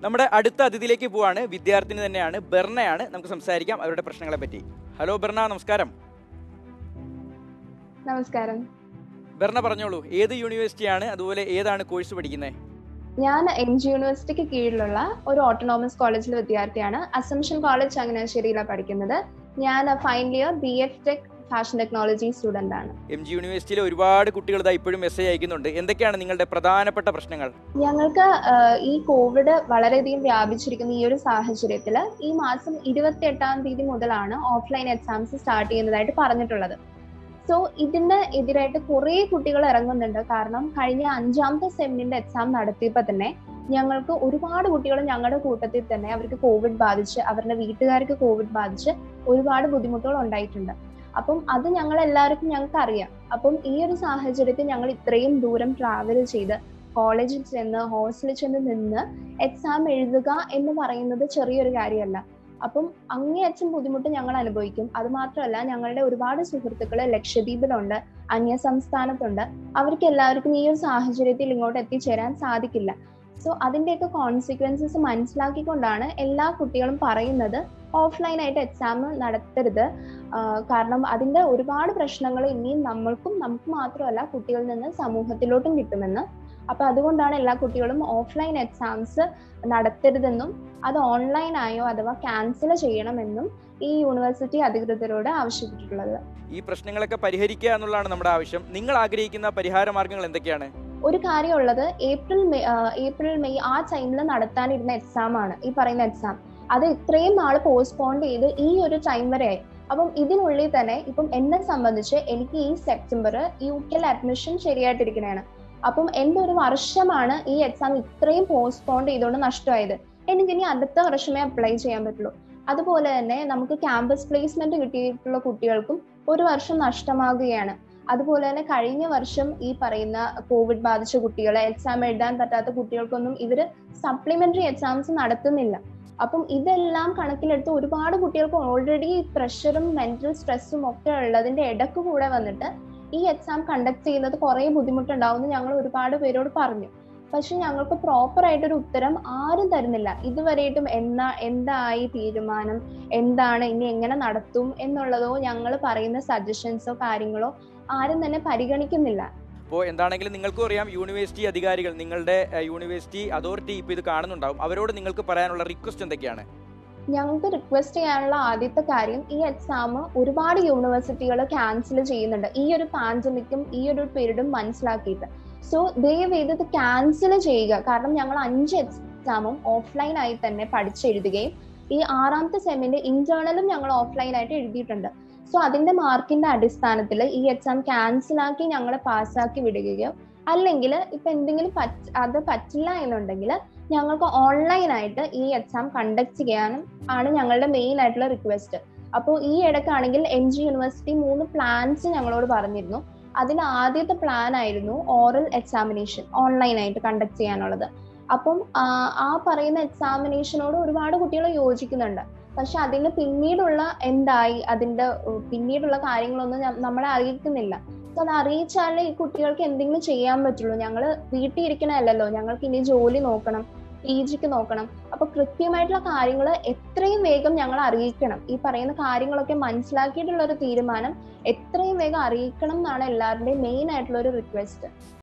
നമ്മുടെ അടുത്ത അതിഥിയിലേക്ക് പോവാണ്. വിദ്യാർത്ഥിനി തന്നെയാണ്. ബെർണയാണ്. നമുക്ക് സംസാരിക്കാം അവരുടെ പ്രശ്നങ്ങളെ പറ്റി. ഹലോ ബെർണ നമസ്കാരം. നമസ്കാരം. ബെർണ പറഞ്ഞോളൂ. ഏത് യൂണിവേഴ്സിറ്റിയാണ് അതുപോലെ ഏതാണ് കോഴ്സ് പഠിക്കുന്നത്? ഞാൻ എം ജി യൂണിവേഴ്സിറ്റിക്ക് കീഴിലുള്ള ഒരു ഓട്ടോണോമസ് കോളേജിലെ വിദ്യാർത്ഥിയാണ്. അസംഷൻ കോളേജ് ചങ്ങനാശ്ശേരിയിലാണ് പഠിക്കുന്നത്. ഞാൻ final year B F tech fashion technology student ആണ്. എം ജി യൂണിവേഴ്സിറ്റിയിലെ ഒരുപാട് കുട്ടികൾ ഇപ്പോഴും മെസ്സേജ് അയക്കുന്നുണ്ട്. എന്തൊക്കെയാണ് നിങ്ങളുടെ പ്രധാനപ്പെട്ട പ്രശ്നങ്ങൾ? ഞങ്ങൾക്ക് ഈ കോവിഡ് വളരെയധികം വ്യാപിച്ചിരിക്കുന്ന ഈ ഒരു സാഹചര്യത്തിൽ ഈ മാസം ഇരുപത്തി എട്ടാം തീയതി മുതലാണ് ഓഫ്ലൈൻ എക്സാംസ് സ്റ്റാർട്ട് ചെയ്യുന്നതായിട്ട് പറഞ്ഞിട്ടുള്ളത്. സോ ഇതിന് എതിരായിട്ട് കുറേ കുട്ടികൾ ഇറങ്ങുന്നുണ്ട്. കാരണം കഴിഞ്ഞ അഞ്ചാമത്തെ സെമിനിന്റെ എക്സാം നടത്തിയപ്പോൾ തന്നെ ഞങ്ങൾക്ക് ഒരുപാട് കുട്ടികൾ ഞങ്ങളുടെ കൂട്ടത്തിൽ തന്നെ അവർക്ക് കോവിഡ് ബാധിച്ച് അവരുടെ വീട്ടുകാർക്ക് കോവിഡ് ബാധിച്ച് ഒരുപാട് ബുദ്ധിമുട്ടുകൾ ഉണ്ടായിട്ടുണ്ട്. അപ്പം അത് ഞങ്ങൾ എല്ലാവർക്കും ഞങ്ങൾക്ക് അറിയാം അപ്പം ഈ ഒരു സാഹചര്യത്തിൽ ഞങ്ങൾ ഇത്രയും ദൂരം ട്രാവൽ ചെയ്ത് കോളേജിൽ ചെന്ന് ഹോസ്റ്റലിൽ ചെന്ന് നിന്ന് എക്സാം എഴുതുക എന്ന് പറയുന്നത് ചെറിയൊരു കാര്യമല്ല. അപ്പം അങ്ങേയറ്റം ബുദ്ധിമുട്ട് ഞങ്ങൾ അനുഭവിക്കും. അത് മാത്രമല്ല ഞങ്ങളുടെ ഒരുപാട് സുഹൃത്തുക്കൾ ലക്ഷദ്വീപിലുണ്ട് അന്യസംസ്ഥാനത്തുണ്ട്. അവർക്ക് എല്ലാവർക്കും ഈ ഒരു സാഹചര്യത്തിൽ ഇങ്ങോട്ട് എത്തിച്ചേരാൻ സാധിക്കില്ല. സോ അതിന്റെയൊക്കെ കോൺസിക്വൻസസ് മനസ്സിലാക്കിക്കൊണ്ടാണ് എല്ലാ കുട്ടികളും പറയുന്നത് ഓഫ്ലൈൻ ആയിട്ട് എക്സാം നടത്തരുത്. കാരണം അതിന്റെ ഒരുപാട് പ്രശ്നങ്ങൾ ഇനിയും നമ്മൾക്കും നമുക്ക് മാത്രമല്ല കുട്ടികളിൽ നിന്ന് സമൂഹത്തിലോട്ടും കിട്ടുമെന്ന്. അപ്പൊ അതുകൊണ്ടാണ് എല്ലാ കുട്ടികളും ഓഫ്ലൈൻ എക്സാംസ് നടത്തരുതെന്നും അത് ഓൺലൈൻ ആയോ അഥവാ ക്യാൻസൽ ചെയ്യണമെന്നും ഈ യൂണിവേഴ്സിറ്റി അധികൃതരോട് ആവശ്യപ്പെട്ടിട്ടുള്ളത്. ഈ പ്രശ്നങ്ങളൊക്കെ പരിഹരിക്കുക എന്നുള്ളതാണ് നമ്മുടെ ആവശ്യം. നിങ്ങൾ ആഗ്രഹിക്കുന്ന പരിഹാര മാർഗങ്ങൾ എന്തൊക്കെയാണ്? ഒരു കാര്യമുള്ളത് ഏപ്രിൽ മെയ് ഏപ്രിൽ മെയ് ആ ടൈമിൽ നടത്താനിരുന്ന എക്സാം ആണ് ഈ പറയുന്ന എക്സാം അത് ഇത്രയും നാൾ പോസ്റ്റ്പോണ്ട് ചെയ്ത് ഈ ഒരു ടൈം വരെ ആയി. അപ്പം ഇതിനുള്ളിൽ തന്നെ ഇപ്പം എന്നെ സംബന്ധിച്ച് എനിക്ക് ഈ സെപ്റ്റംബർ യു കെയിൽ അഡ്മിഷൻ ശരിയായിട്ടിരിക്കണേണ്. അപ്പം എന്റെ ഒരു വർഷമാണ് ഈ എക്സാം ഇത്രയും പോസ്റ്റ്പോണ്ട് ചെയ്തുകൊണ്ട് നഷ്ടമായത്. എനിക്ക് ഇനി അടുത്ത വർഷമേ അപ്ലൈ ചെയ്യാൻ പറ്റുള്ളൂ. അതുപോലെ തന്നെ നമുക്ക് ക്യാമ്പസ് പ്ലേസ്മെന്റ് കിട്ടിയിട്ടുള്ള കുട്ടികൾക്കും ഒരു വർഷം നഷ്ടമാകുകയാണ് അതുപോലെ തന്നെ കഴിഞ്ഞ വർഷം ഈ പറയുന്ന കോവിഡ് ബാധിച്ച കുട്ടികളെ എക്സാം എഴുതാൻ പറ്റാത്ത കുട്ടികൾക്കൊന്നും ഇവർ സപ്ലിമെന്ററി എക്സാംസ് നടത്തുന്നില്ല. അപ്പം ഇതെല്ലാം കണക്കിലെടുത്ത് ഒരുപാട് കുട്ടികൾക്ക് ഓൾറെഡി പ്രഷറും മെന്റൽ സ്ട്രെസ്സും ഒക്കെ ഉള്ളതിന്റെ ഇടയ്ക്ക് കൂടെ വന്നിട്ട് ഈ എക്സാം കണ്ടക്ട് ചെയ്യുന്നത് കുറെ ബുദ്ധിമുട്ടുണ്ടാവും എന്ന് ഞങ്ങൾ ഒരുപാട് പേരോട് പറഞ്ഞു. പക്ഷെ ഞങ്ങൾക്ക് പ്രോപ്പർ ആയിട്ടൊരു ഉത്തരം ആരും തരുന്നില്ല. ഇതുവരെയായിട്ടും എന്നാ എന്തായി തീരുമാനം? എന്താണ്? ഇനി എങ്ങനെ നടത്തും എന്നുള്ളതോ ഞങ്ങൾ പറയുന്ന സജഷൻസോ കാര്യങ്ങളോ ആരും തന്നെ പരിഗണിക്കുന്നില്ല. അപ്പോൾ എന്താണെങ്കിലും നിങ്ങൾക്കും അറിയാം യൂണിവേഴ്സിറ്റി അധികാരികൾ നിങ്ങളുടെ യൂണിവേഴ്സിറ്റി അതോറിറ്റി ഇപ്പോൾ ഇത് കാണുന്നുണ്ടാവും. അവരോട് നിങ്ങൾക്ക് പറയാനുള്ള റിക്വസ്റ്റ് എന്തൊക്കെയാണ്? ഞങ്ങൾക്ക് റിക്വസ്റ്റ് ചെയ്യാനുള്ള ആദ്യത്തെ കാര്യം ഈ എക്സാം ഒരുപാട് യൂണിവേഴ്സിറ്റികൾ ക്യാൻസൽ ചെയ്യുന്നുണ്ട്. ഈ ഒരു പാൻഡമിക്കും ഈ ഒരു പീരീഡും മനസ്സിലാക്കിയിട്ട്. സോ ദയവ് ചെയ്ത് ഇത് ക്യാൻസൽ ചെയ്യുക. കാരണം ഞങ്ങൾ അഞ്ച് എക്സാമും ഓഫ്ലൈൻ ആയി തന്നെ പഠിച്ചെഴുതുകയും ഈ ആറാമത്തെ സെമിന്റെ ഇന്റേണലും ഞങ്ങൾ ഓഫ്ലൈൻ ആയിട്ട് എഴുതിയിട്ടുണ്ട്. സോ അതിന്റെ മാർക്കിന്റെ അടിസ്ഥാനത്തിൽ ഈ എക്സാം ക്യാൻസൽ ആക്കി ഞങ്ങൾ പാസ്സാക്കി വിടുകയോ അല്ലെങ്കിൽ ഇപ്പൊ എന്തെങ്കിലും അത് പറ്റില്ല എന്നുണ്ടെങ്കിൽ ഞങ്ങൾക്ക് ഓൺലൈൻ ആയിട്ട് ഈ എക്സാം കണ്ടക്ട് ചെയ്യാനും ആണ് ഞങ്ങളുടെ മെയിൻ ആയിട്ടുള്ള റിക്വസ്റ്റ് അപ്പോൾ ഈ ഇടക്കാണെങ്കിൽ എം ജി യൂണിവേഴ്സിറ്റി മൂന്ന് പ്ലാൻസ് ഞങ്ങളോട് പറഞ്ഞിരുന്നു. അതിൽ ആദ്യത്തെ പ്ലാൻ ആയിരുന്നു ഓറൽ എക്സാമിനേഷൻ ഓൺലൈൻ ആയിട്ട് കണ്ടക്ട് ചെയ്യാനുള്ളത്. അപ്പം ആ, പറയുന്ന എക്സാമിനേഷനോട് ഒരുപാട് കുട്ടികൾ യോജിക്കുന്നുണ്ട്. പക്ഷെ അതിന് പിന്നീടുള്ള എന്തായി അതിന്റെ പിന്നീടുള്ള കാര്യങ്ങളൊന്നും നമ്മളെ അറിയിക്കുന്നില്ല. സോ അത് അറിയിച്ചാലേ ഈ കുട്ടികൾക്ക് എന്തെങ്കിലും ചെയ്യാൻ പറ്റുള്ളൂ. ഞങ്ങൾ വീട്ടിൽ ഇരിക്കണമല്ലല്ലോ ഞങ്ങൾക്ക് ഇനി ജോലി നോക്കണം. പി ജിക്ക് നോക്കണം. അപ്പൊ കൃത്യമായിട്ടുള്ള കാര്യങ്ങൾ എത്രയും വേഗം ഞങ്ങൾ അറിയിക്കണം. ഈ പറയുന്ന കാര്യങ്ങളൊക്കെ മനസ്സിലാക്കിയിട്ടുള്ള ഒരു തീരുമാനം എത്രയും വേഗം അറിയിക്കണം എന്നാണ് എല്ലാവരുടെയും മെയിൻ ആയിട്ടുള്ള ഒരു റിക്വസ്റ്റ്